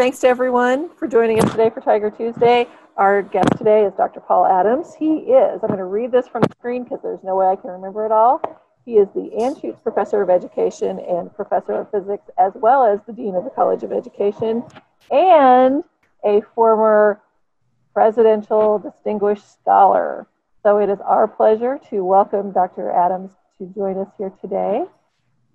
thanks to everyone for joining us today for Tiger Tuesday. Our guest today is Dr. Paul Adams. He is, I'm going to read this from the screen because there's no way I can remember it all. He is the Anschutz Professor of Education and Professor of Physics, as well as the Dean of the College of Education, and a former Presidential Distinguished Scholar. So it is our pleasure to welcome Dr. Adams to join us here today.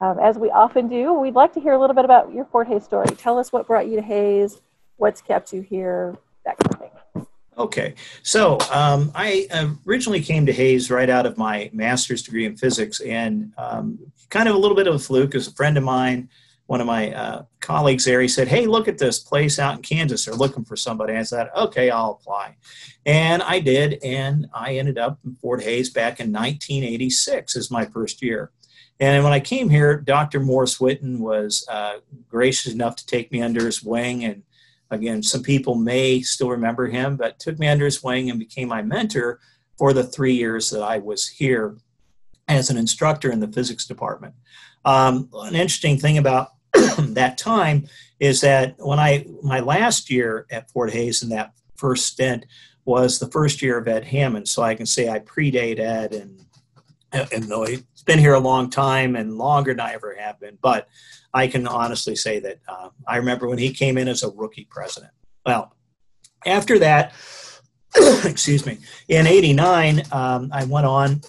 Um, as we often do, we'd like to hear a little bit about your Fort Hays story. Tell us what brought you to Hays, what's kept you here, that kind of thing. Okay, so um, I originally came to Hays right out of my master's degree in physics, and um, kind of a little bit of a fluke. As a friend of mine, one of my uh, colleagues there, he said, "Hey, look at this place out in Kansas. They're looking for somebody." I said, "Okay, I'll apply," and I did, and I ended up in Fort Hays back in 1986 as my first year. And when I came here, Dr. Morris Whitten was uh, gracious enough to take me under his wing. And again, some people may still remember him, but took me under his wing and became my mentor for the three years that I was here as an instructor in the physics department. Um, an interesting thing about that time is that when I my last year at Fort Hays in that first stint was the first year of Ed Hammond, so I can say I predate Ed and and though he's been here a long time and longer than I ever have been, but I can honestly say that uh, I remember when he came in as a rookie president. Well, after that, excuse me, in '89, um, I went on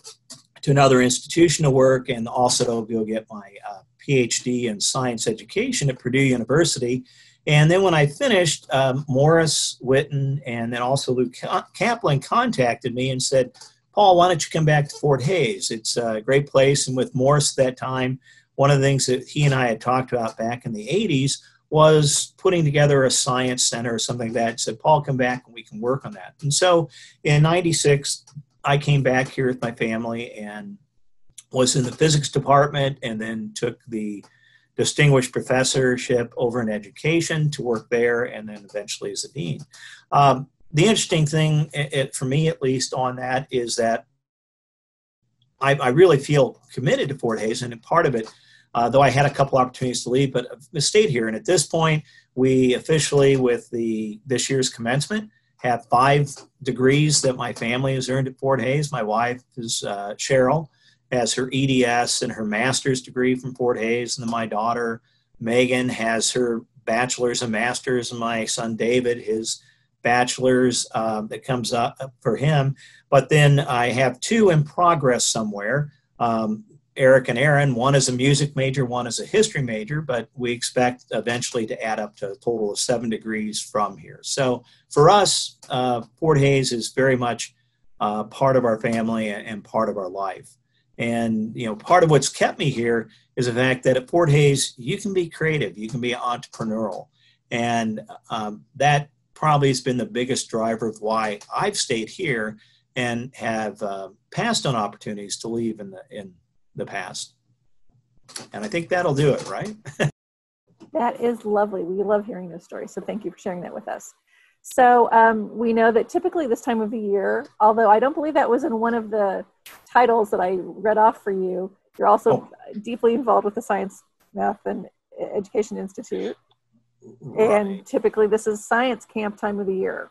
to another institution to work and also go get my uh, PhD in science education at Purdue University. And then when I finished, um, Morris Witten and then also Luke Kaplan contacted me and said, Paul, why don't you come back to Fort Hays? It's a great place. And with Morris that time, one of the things that he and I had talked about back in the 80s was putting together a science center or something like that. Said, Paul, come back and we can work on that. And so in 96, I came back here with my family and was in the physics department and then took the distinguished professorship over in education to work there and then eventually as a dean. Um, the interesting thing, it, for me at least, on that is that I, I, really feel committed to Fort Hays, and part of it, uh, though I had a couple opportunities to leave, but I stayed here. And at this point, we officially, with the this year's commencement, have five degrees that my family has earned at Fort Hays. My wife is uh, Cheryl, has her EDS and her master's degree from Fort Hays, and then my daughter Megan has her bachelor's and master's, and my son David his bachelor's uh, that comes up for him. But then I have two in progress somewhere. Um, Eric and Aaron, one is a music major, one is a history major, but we expect eventually to add up to a total of seven degrees from here. So for us, uh, Fort Hays is very much uh, part of our family and part of our life. And you know, part of what's kept me here is the fact that at Fort Hays, you can be creative, you can be entrepreneurial, and um, that probably has been the biggest driver of why I've stayed here and have uh, passed on opportunities to leave in the in the past. And I think that'll do it, right? that is lovely. We love hearing those stories. So thank you for sharing that with us. So um, we know that typically this time of the year, although I don't believe that was in one of the titles that I read off for you, you're also oh. deeply involved with the Science, Math, and Education Institute. Right. And typically, this is science camp time of the year.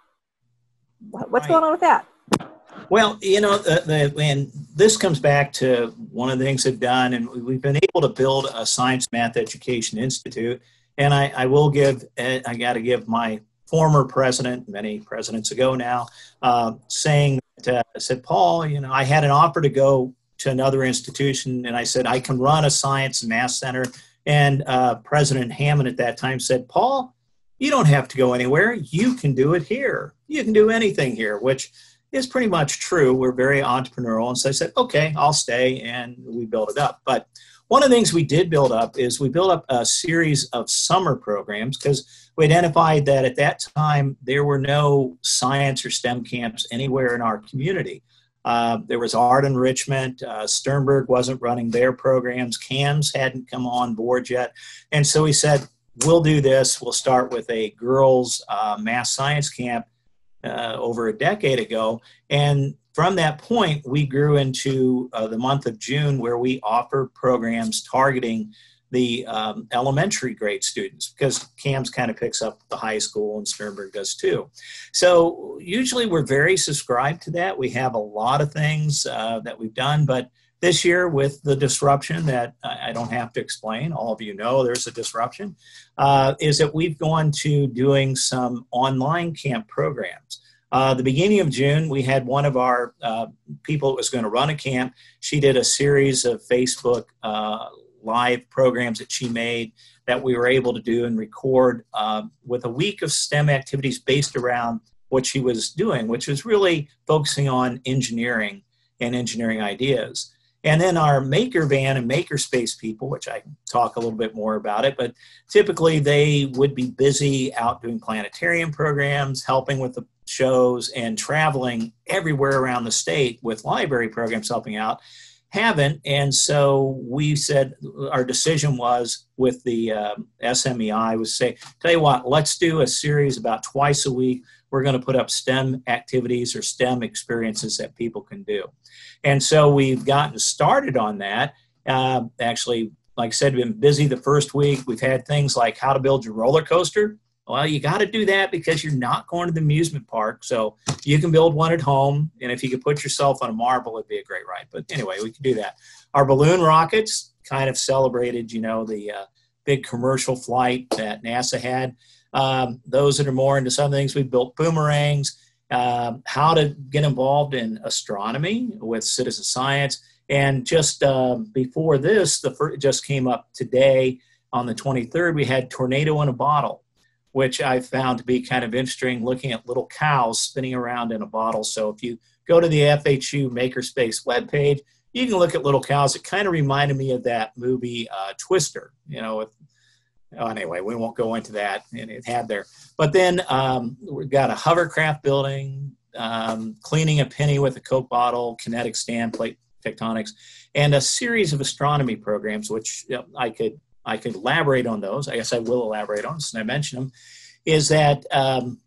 What's right. going on with that? Well, you know, the, the, and this comes back to one of the things I've done, and we've been able to build a science math education institute. And I, I will give, I got to give my former president, many presidents ago now, uh, saying that, uh, said, Paul, you know, I had an offer to go to another institution, and I said, I can run a science and math center and uh, President Hammond at that time said, Paul, you don't have to go anywhere. You can do it here. You can do anything here, which is pretty much true. We're very entrepreneurial. And so I said, okay, I'll stay. And we built it up. But one of the things we did build up is we built up a series of summer programs because we identified that at that time there were no science or STEM camps anywhere in our community. Uh, there was art enrichment. Uh, Sternberg wasn't running their programs. CAMS hadn't come on board yet. And so he said, We'll do this. We'll start with a girls' uh, math science camp uh, over a decade ago. And from that point, we grew into uh, the month of June where we offer programs targeting the um, elementary grade students because CAMS kind of picks up the high school and Sternberg does too. So usually we're very subscribed to that. We have a lot of things uh, that we've done, but this year with the disruption that I don't have to explain, all of you know there's a disruption, uh, is that we've gone to doing some online camp programs. Uh, the beginning of June, we had one of our uh, people that was going to run a camp. She did a series of Facebook uh, live programs that she made that we were able to do and record uh, with a week of STEM activities based around what she was doing, which was really focusing on engineering and engineering ideas. And then our maker van and makerspace people, which I talk a little bit more about it, but typically they would be busy out doing planetarium programs, helping with the shows, and traveling everywhere around the state with library programs helping out. Haven't. And so we said our decision was with the um, SMEI was say, tell you what, let's do a series about twice a week. We're going to put up STEM activities or STEM experiences that people can do. And so we've gotten started on that. Uh, actually, like I said, been busy the first week. We've had things like how to build your roller coaster. Well, you got to do that because you're not going to the amusement park. So you can build one at home. And if you could put yourself on a marble, it'd be a great ride. But anyway, we can do that. Our balloon rockets kind of celebrated, you know, the uh, big commercial flight that NASA had. Um, those that are more into some things, we built boomerangs um, how to get involved in astronomy with citizen science. And just um, before this, the first, just came up today on the 23rd, we had Tornado in a Bottle, which I found to be kind of interesting looking at little cows spinning around in a bottle. So if you go to the FHU Makerspace webpage, you can look at little cows. It kind of reminded me of that movie uh, Twister, you know, with Oh, anyway, we won't go into that. And it had there, but then um, we've got a hovercraft building, um, cleaning a penny with a Coke bottle, kinetic sand plate tectonics, and a series of astronomy programs, which you know, I could I could elaborate on those. I guess I will elaborate on since I mentioned them. Is that um,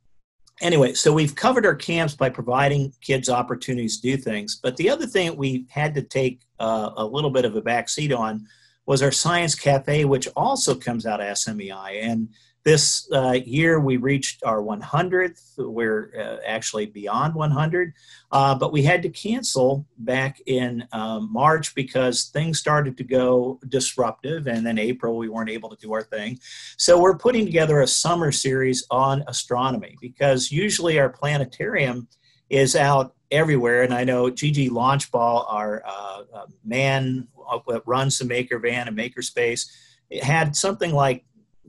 anyway? So we've covered our camps by providing kids opportunities to do things, but the other thing that we had to take uh, a little bit of a backseat on was our Science Cafe, which also comes out of SMEI. And this uh, year we reached our 100th. We're uh, actually beyond 100, uh, but we had to cancel back in um, March because things started to go disruptive. And then April, we weren't able to do our thing. So we're putting together a summer series on astronomy because usually our planetarium is out everywhere. And I know Gigi Launchball, our uh, uh, man that runs the Maker Van and Makerspace, it had something like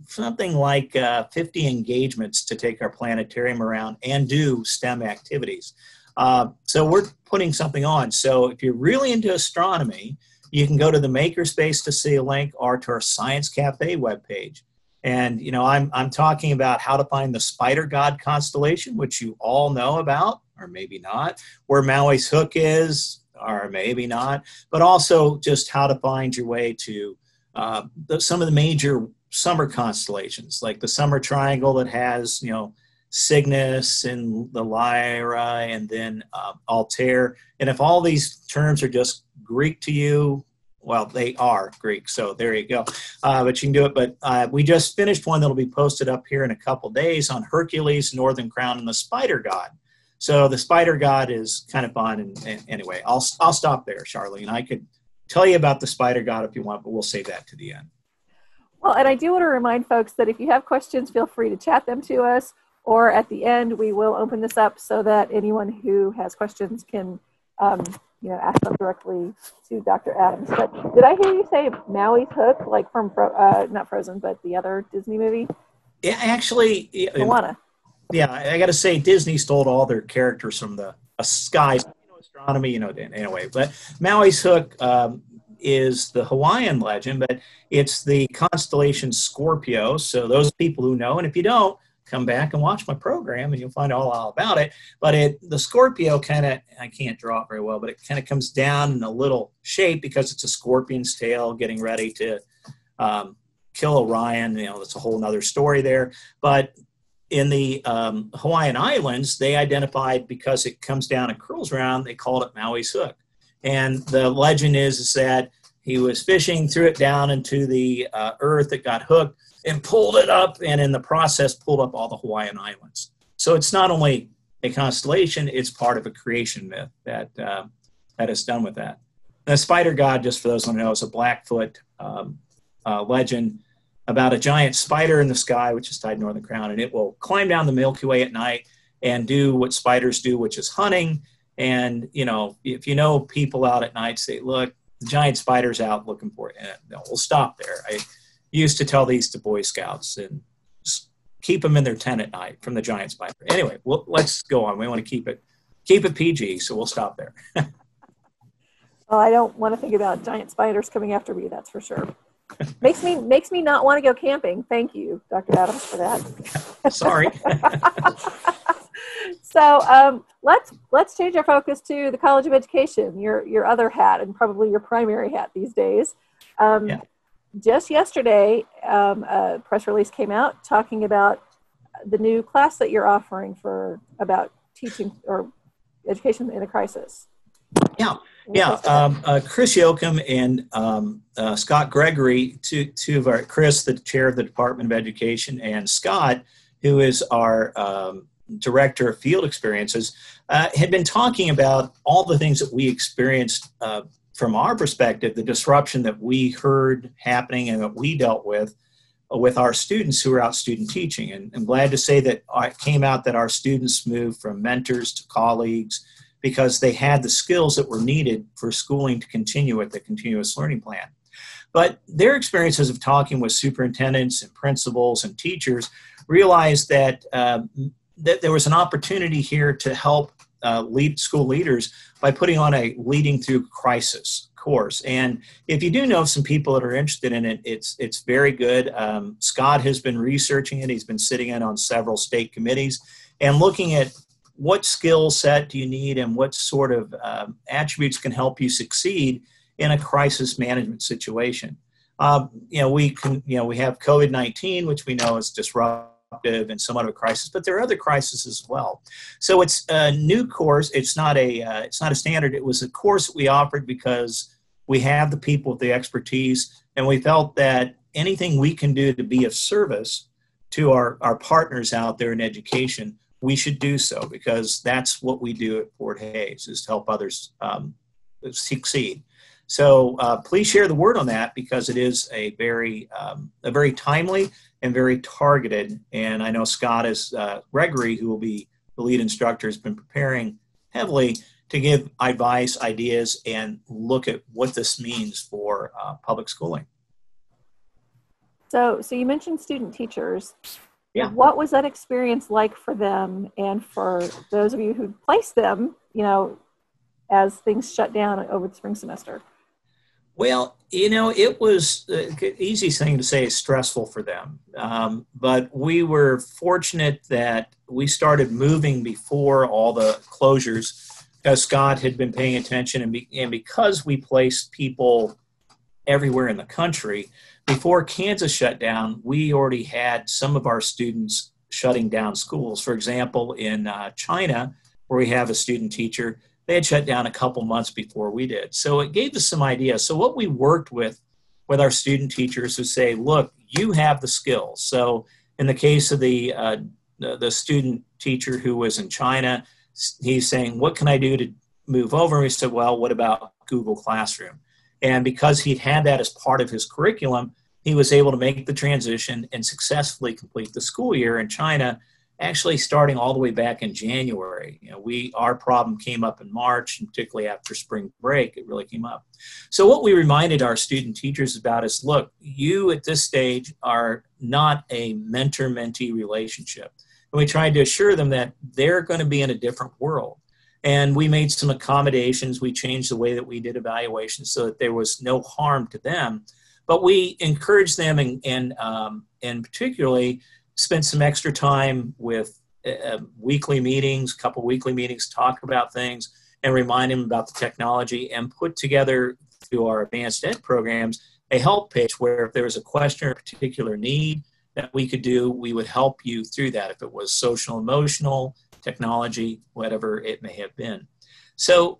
something like uh, 50 engagements to take our planetarium around and do STEM activities. Uh, so we're putting something on. So if you're really into astronomy, you can go to the Makerspace to see a link or to our Science Cafe webpage. And you know, I'm I'm talking about how to find the Spider God constellation, which you all know about or maybe not, where Maui's Hook is, or maybe not, but also just how to find your way to uh, the, some of the major summer constellations, like the Summer Triangle that has, you know, Cygnus and the Lyra and then uh, Altair. And if all these terms are just Greek to you, well, they are Greek, so there you go. Uh, but you can do it. But uh, we just finished one that'll be posted up here in a couple days on Hercules, Northern Crown, and the Spider God. So the spider god is kind of fun. And, and, anyway, I'll I'll stop there, Charlene. I could tell you about the spider god if you want, but we'll save that to the end. Well, and I do want to remind folks that if you have questions, feel free to chat them to us, or at the end we will open this up so that anyone who has questions can, um, you know, ask them directly to Dr. Adams. But did I hear you say Maui's Hook, like from Fro- uh, not Frozen, but the other Disney movie? Yeah, actually, Moana yeah, I got to say Disney stole all their characters from the uh, skies, you know, astronomy, you know. Anyway, but Maui's Hook um, is the Hawaiian legend, but it's the constellation Scorpio. So those people who know, and if you don't, come back and watch my program, and you'll find all, all about it. But it the Scorpio kind of I can't draw it very well, but it kind of comes down in a little shape because it's a scorpion's tail getting ready to. Um, kill Orion, you know, that's a whole other story there. But in the um, Hawaiian Islands, they identified because it comes down and curls around, they called it Maui's Hook. And the legend is, is that he was fishing, threw it down into the uh, earth, it got hooked, and pulled it up, and in the process, pulled up all the Hawaiian Islands. So it's not only a constellation, it's part of a creation myth that, uh, that is done with that. The spider god, just for those who know, is a Blackfoot um, uh, legend about a giant spider in the sky, which is tied northern crown, and it will climb down the Milky Way at night and do what spiders do, which is hunting. And you know, if you know people out at night, say, "Look, the giant spider's out looking for it," and we'll stop there. I used to tell these to Boy Scouts and keep them in their tent at night from the giant spider. Anyway, well, let's go on. We want to keep it keep it PG, so we'll stop there. well, I don't want to think about giant spiders coming after me. That's for sure. makes me makes me not want to go camping. Thank you, Dr. Adams, for that. Sorry. so um, let's let's change our focus to the College of Education, your your other hat, and probably your primary hat these days. Um, yeah just yesterday, um, a press release came out talking about the new class that you're offering for about teaching or education in a crisis. Yeah, yeah. Um, uh, Chris Yoakum and um, uh, Scott Gregory, two, two of our Chris, the chair of the Department of Education, and Scott, who is our um, director of field experiences, uh, had been talking about all the things that we experienced uh, from our perspective, the disruption that we heard happening and that we dealt with uh, with our students who were out student teaching. And I'm glad to say that it came out that our students moved from mentors to colleagues because they had the skills that were needed for schooling to continue with the continuous learning plan. But their experiences of talking with superintendents and principals and teachers realized that, uh, that there was an opportunity here to help uh, lead school leaders by putting on a leading through crisis course. And if you do know some people that are interested in it, it's it's very good. Um, Scott has been researching it. He's been sitting in on several state committees and looking at what skill set do you need and what sort of um, attributes can help you succeed in a crisis management situation. Um, you know, we can, you know, we have COVID 19, which we know is disruptive and somewhat of a crisis, but there are other crises as well. So it's a new course. It's not a uh, it's not a standard. It was a course that we offered because we have the people with the expertise, and we felt that anything we can do to be of service to our, our partners out there in education, we should do so because that's what we do at Fort Hays is to help others um, succeed. So uh, please share the word on that because it is a very um, a very timely and very targeted. And I know Scott is uh, Gregory, who will be the lead instructor, has been preparing heavily to give advice, ideas, and look at what this means for uh, public schooling. So, so you mentioned student teachers. Yeah. What was that experience like for them, and for those of you who placed them? You know, as things shut down over the spring semester. Well, you know, it was the easy thing to say is stressful for them. Um, but we were fortunate that we started moving before all the closures because Scott had been paying attention and, be, and because we placed people everywhere in the country, before Kansas shut down, we already had some of our students shutting down schools. For example, in uh, China, where we have a student teacher, they had shut down a couple months before we did. So it gave us some ideas. So what we worked with with our student teachers who say, look, you have the skills. So in the case of the uh, the student teacher who was in China, he's saying, what can I do to move over? And we said, well, what about Google Classroom? And because he'd had that as part of his curriculum, he was able to make the transition and successfully complete the school year in China actually starting all the way back in January. You know, we our problem came up in March, and particularly after spring break, it really came up. So what we reminded our student teachers about is, look, you at this stage are not a mentor-mentee relationship, and we tried to assure them that they're going to be in a different world. And we made some accommodations. We changed the way that we did evaluations so that there was no harm to them. But we encouraged them, and and, um, and particularly spent some extra time with uh, uh, weekly meetings, couple weekly meetings, talk about things and remind them about the technology and put together through our advanced ed programs a help page where if there was a question or a particular need that we could do, we would help you through that if it was social, emotional, technology, whatever it may have been. So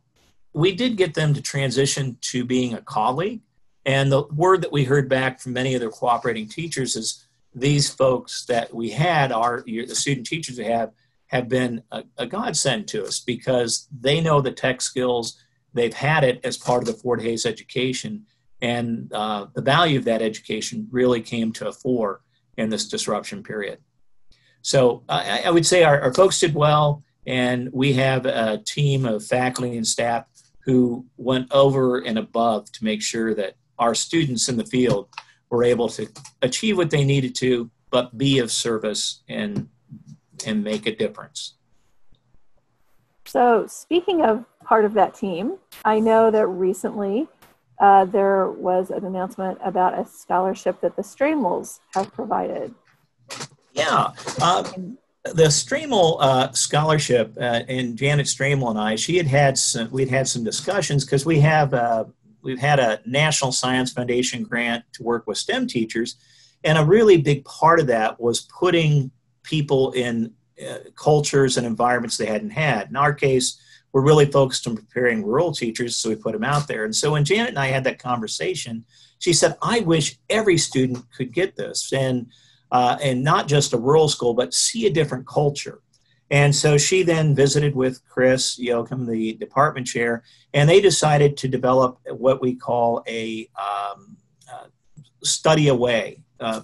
we did get them to transition to being a colleague And the word that we heard back from many of their cooperating teachers is these folks that we had, are the student teachers we have, have been a, a godsend to us because they know the tech skills. They've had it as part of the Fort Hays education, and uh, the value of that education really came to a fore in this disruption period. So I, I would say our, our folks did well, and we have a team of faculty and staff who went over and above to make sure that our students in the field were able to achieve what they needed to, but be of service and and make a difference. So, speaking of part of that team, I know that recently uh, there was an announcement about a scholarship that the Stramels have provided. Yeah. Uh, the Stramel uh, scholarship, uh, and Janet Stramel and I, she had had some, we'd had some discussions because we have uh, we've had a National Science Foundation grant to work with STEM teachers, and a really big part of that was putting people in uh, cultures and environments they hadn't had. In our case, we're really focused on preparing rural teachers, so we put them out there. And so when Janet and I had that conversation, she said, "I wish every student could get this, and uh, and not just a rural school, but see a different culture." And so she then visited with Chris Yoakum, the department chair, and they decided to develop what we call a um, uh, study away uh,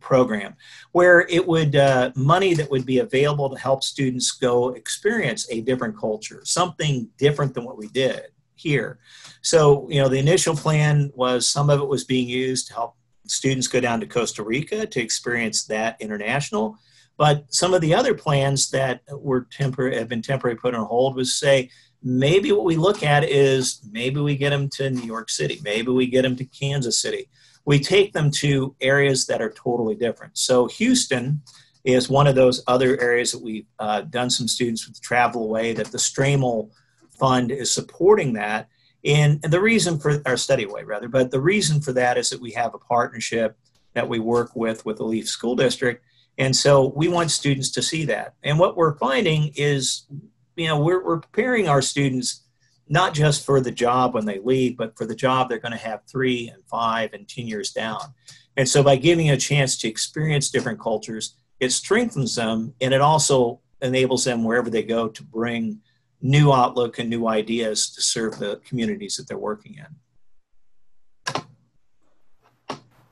program, where it would uh, money that would be available to help students go experience a different culture, something different than what we did here. So, you know, the initial plan was some of it was being used to help students go down to Costa Rica to experience that international. But some of the other plans that were temporary have been temporarily put on hold was say maybe what we look at is maybe we get them to New York City, maybe we get them to Kansas City we take them to areas that are totally different. So Houston is one of those other areas that we've uh, done some students with travel away that the Stramel Fund is supporting that. And the reason for our study away rather, but the reason for that is that we have a partnership that we work with with the Alief School District. And so we want students to see that. And what we're finding is, you know, we're, we're preparing our students not just for the job when they leave, but for the job they're going to have three and five and 10 years down. And so by giving a chance to experience different cultures, it strengthens them and it also enables them wherever they go to bring new outlook and new ideas to serve the communities that they're working in.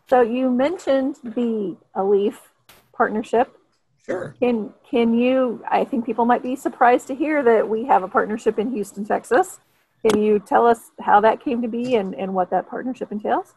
So you mentioned the Alief partnership. Sure. Can can you? I think people might be surprised to hear that we have a partnership in Houston, Texas. Can you tell us how that came to be and, and what that partnership entails?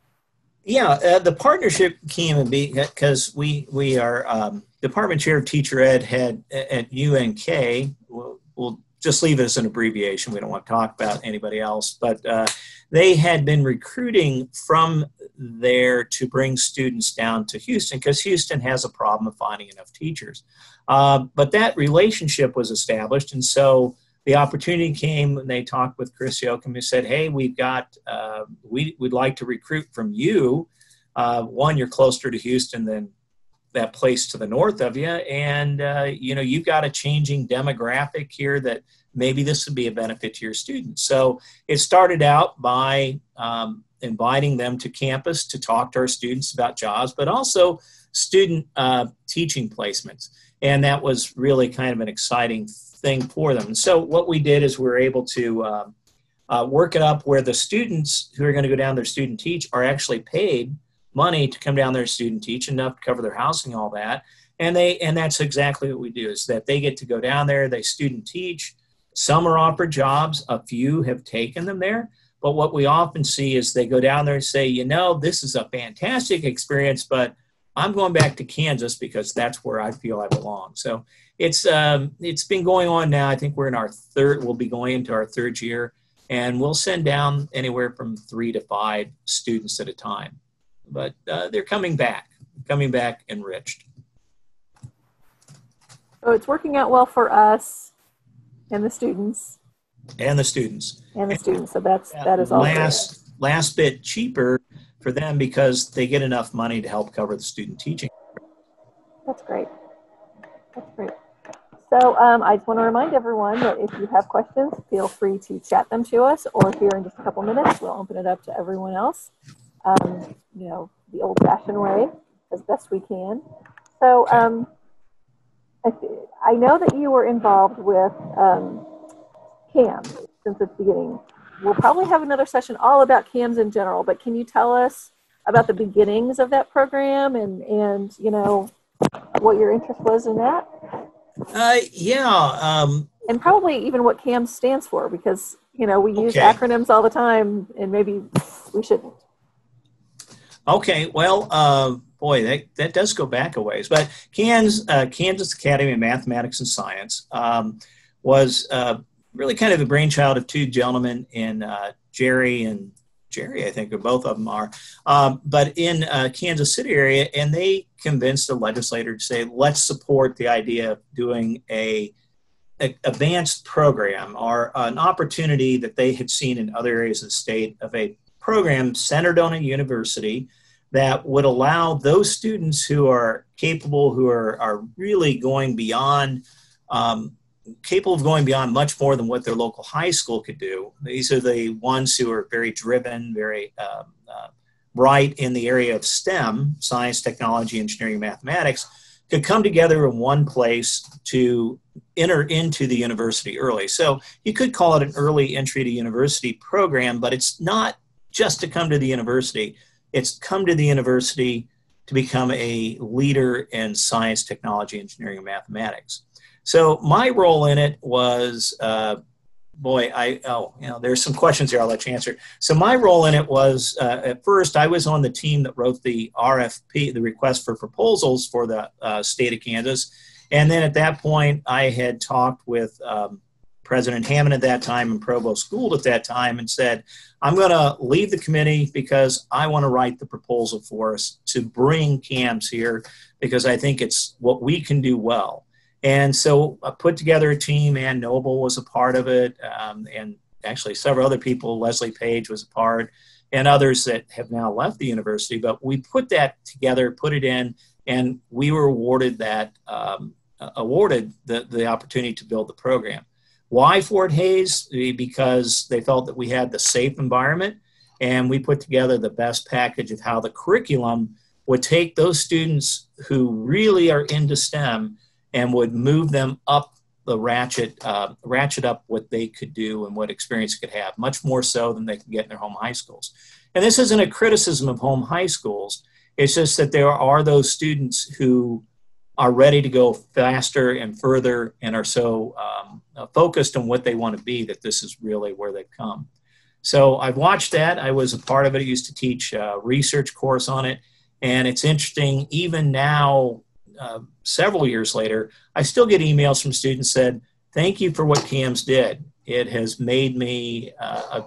Yeah, uh, the partnership came to be because we we are um, department chair of teacher ed had at UNK. We'll, we'll, just leave it as an abbreviation. We don't want to talk about anybody else, but uh, they had been recruiting from there to bring students down to Houston because Houston has a problem of finding enough teachers. Uh, but that relationship was established, and so the opportunity came when they talked with Chris Yoakum, who said, "Hey, we've got uh, we would like to recruit from you. Uh, one, you're closer to Houston than that place to the north of you, and uh, you know you've got a changing demographic here that maybe this would be a benefit to your students." So it started out by um, inviting them to campus to talk to our students about jobs, but also student uh, teaching placements, and that was really kind of an exciting thing for them. so what we did is we were able to uh, uh, work it up where the students who are going to go down there student teach are actually paid money to come down there student teach enough to cover their housing all that and they and that's exactly what we do is that they get to go down there they student teach some are offered jobs a few have taken them there but what we often see is they go down there and say you know this is a fantastic experience but i'm going back to kansas because that's where i feel i belong so it's um, it's been going on now. I think we're in our third. We'll be going into our third year, and we'll send down anywhere from three to five students at a time. But uh, they're coming back, coming back enriched. So it's working out well for us and the students. And the students. And the students. So that's that is all. Last last bit cheaper for them because they get enough money to help cover the student teaching. That's great. That's great. So um, I just want to remind everyone that if you have questions, feel free to chat them to us, or here in just a couple minutes, we'll open it up to everyone else. Um, you know, the old-fashioned way as best we can. So um, I, I, know that you were involved with um, CAMS since its beginning. We'll probably have another session all about CAMS in general, but can you tell us about the beginnings of that program and, and you know, what your interest was in that? Uh, yeah. Um, and probably even what CAMS stands for, because, you know, we use okay. acronyms all the time and maybe we shouldn't. Okay, well, uh, boy, that, that does go back a ways. But Kansas, uh, Kansas Academy of Mathematics and Science um, was uh, really kind of the brainchild of two gentlemen in uh, Jerry and Jerry, I think, or both of them are, um, but in uh, Kansas City area, and they convinced the legislator to say, let's support the idea of doing a, a advanced program or an opportunity that they had seen in other areas of the state of a program centered on a university that would allow those students who are capable, who are, are really going beyond um, capable of going beyond much more than what their local high school could do. These are the ones who are very driven, very um, uh, bright in the area of STEM, science, technology, engineering, mathematics, could come together in one place to enter into the university early. So you could call it an early entry to university program, but it's not just to come to the university. It's come to the university to become a leader in science, technology, engineering, and mathematics. So my role in it was, uh, boy, I oh, you know, there's some questions here. I'll let you answer. So my role in it was, uh, at first, I was on the team that wrote the RFP, the request for proposals for the uh, state of Kansas, and then at that point, I had talked with. Um, President Hammond at that time and Provost Gould at that time and said, I'm going to leave the committee because I want to write the proposal for us to bring CAMS here because I think it's what we can do well. And so I put together a team. Ann Noble was a part of it, um, and actually several other people. Leslie Page was a part, and others that have now left the university. But we put that together, put it in, and we were awarded that um, awarded the, the opportunity to build the program. Why Fort Hays? Because they felt that we had the safe environment, and we put together the best package of how the curriculum would take those students who really are into STEM and would move them up the ratchet, uh, ratchet up what they could do and what experience could have, much more so than they can get in their home high schools. And this isn't a criticism of home high schools. It's just that there are those students who are ready to go faster and further and are so um, focused on what they want to be that this is really where they've come. So I've watched that. I was a part of it. I used to teach a research course on it. And it's interesting, even now, uh, several years later, I still get emails from students said, "Thank you for what CAMS did. It has made me, uh,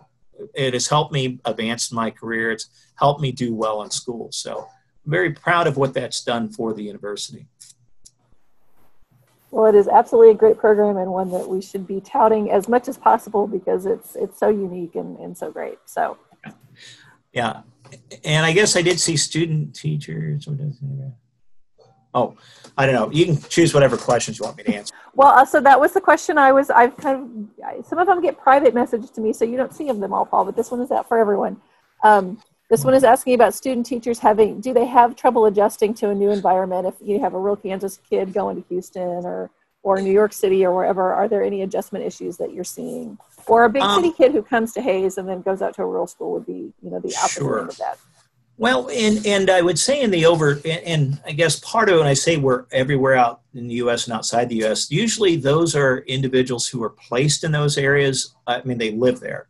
it has helped me advance my career. It's helped me do well in school." So, I'm very proud of what that's done for the university. Well, it is absolutely a great program and one that we should be touting as much as possible because it's it's so unique and, and so great. So, yeah, and I guess I did see student teachers. What is it? Oh, I don't know. You can choose whatever questions you want me to answer. Well, uh, so that was the question I was, I've kind of, some of them get private messages to me, so you don't see them all, Paul, but this one is out for everyone. Um, this one is asking about student teachers having, do they have trouble adjusting to a new environment if you have a real Kansas kid going to Houston or, or New York City or wherever? Are there any adjustment issues that you're seeing? Or a big um, city kid who comes to Hays and then goes out to a rural school would be, you know, the opposite sure. of that. Well, and and I would say in the over, and I guess part of it when I say we're everywhere out in the U.S. and outside the U.S., usually those are individuals who are placed in those areas. I mean, they live there,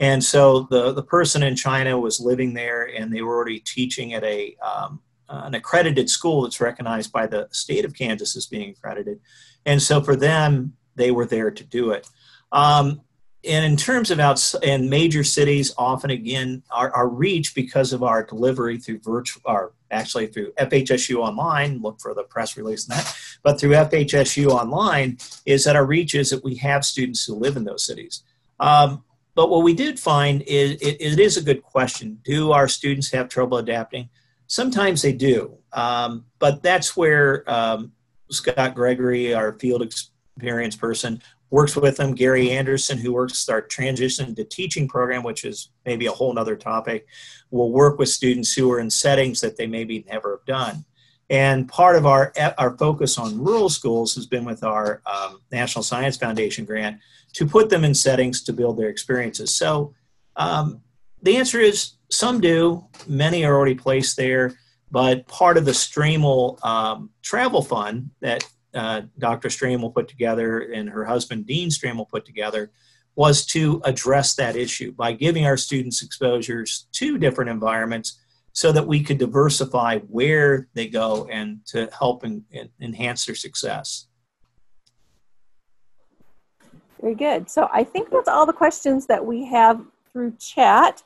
and so the the person in China was living there, and they were already teaching at a um, an accredited school that's recognized by the state of Kansas as being accredited, and so for them, they were there to do it. Um, and in terms of out in major cities, often again, our, our reach because of our delivery through virtual, or actually through FHSU Online, look for the press release on that, but through FHSU Online, is that our reach is that we have students who live in those cities. Um, but what we did find is it, it is a good question. Do our students have trouble adapting? Sometimes they do, um, but that's where um, Scott Gregory, our field experience person, works with them. Gary Anderson, who works our transition to teaching program, which is maybe a whole nother topic, will work with students who are in settings that they maybe never have done. And part of our, our focus on rural schools has been with our um, National Science Foundation grant to put them in settings to build their experiences. So um, the answer is some do, many are already placed there, but part of the Stramel um, travel fund that uh, Dr. Stramel put together and her husband Dean Stramel put together was to address that issue by giving our students exposures to different environments so that we could diversify where they go and to help and enhance their success. Very good. So I think that's all the questions that we have through chat.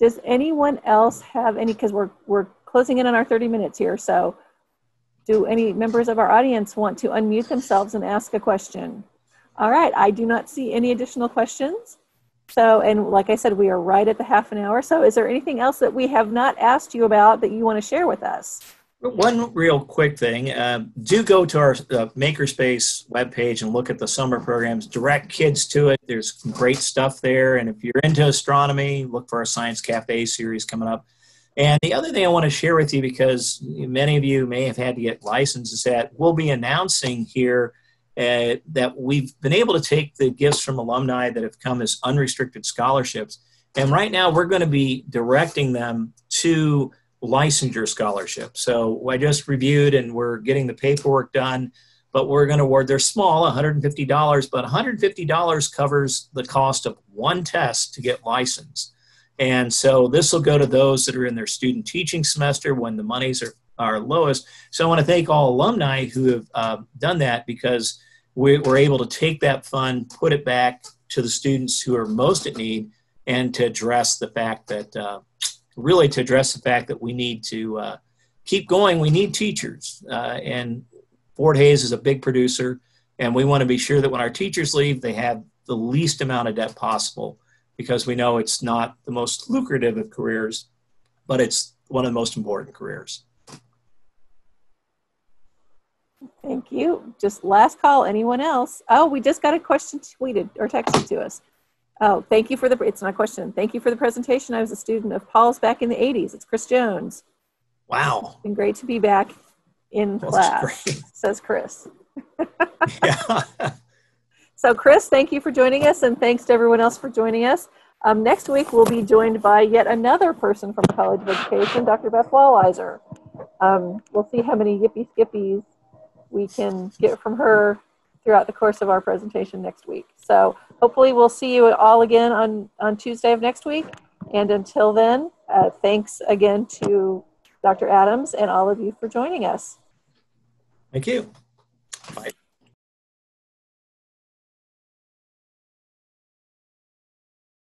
Does anyone else have any? Because we're we're closing in on our 30 minutes here. So, do any members of our audience want to unmute themselves and ask a question? All right. I do not see any additional questions. So, and like I said, we are right at the half an hour. So, is there anything else that we have not asked you about that you want to share with us? One real quick thing uh, do go to our uh, Makerspace webpage and look at the summer programs. Direct kids to it. There's great stuff there. And if you're into astronomy, look for our Science Cafe series coming up. And the other thing I want to share with you, because many of you may have had to get licensed, is that we'll be announcing here uh, that we've been able to take the gifts from alumni that have come as unrestricted scholarships. And right now, we're going to be directing them to licensure scholarship. So I just reviewed and we're getting the paperwork done, but we're going to award, they're small, $150, but $150 covers the cost of one test to get licensed. And so this will go to those that are in their student teaching semester when the monies are, are lowest. So I want to thank all alumni who have uh, done that because we, we're able to take that fund, put it back to the students who are most at need, and to address the fact that uh, really to address the fact that we need to uh, keep going. We need teachers, uh, and Fort Hays is a big producer, and we want to be sure that when our teachers leave, they have the least amount of debt possible because we know it's not the most lucrative of careers, but it's one of the most important careers. Thank you. Just last call. Anyone else? Oh, we just got a question tweeted or texted to us. Oh, thank you for the, it's not a question. Thank you for the presentation. I was a student of Paul's back in the 80s. It's Chris Jones. Wow. It's been great to be back in well, class, says Chris. yeah. so, Chris, thank you for joining us, and thanks to everyone else for joining us. Um, next week, we'll be joined by yet another person from the College of Education, Dr. Beth Walliser. Um, we'll see how many yippee skippies we can get from her throughout the course of our presentation next week. So hopefully we'll see you all again on, on Tuesday of next week. And until then, uh, thanks again to Dr. Adams and all of you for joining us. Thank you. Bye.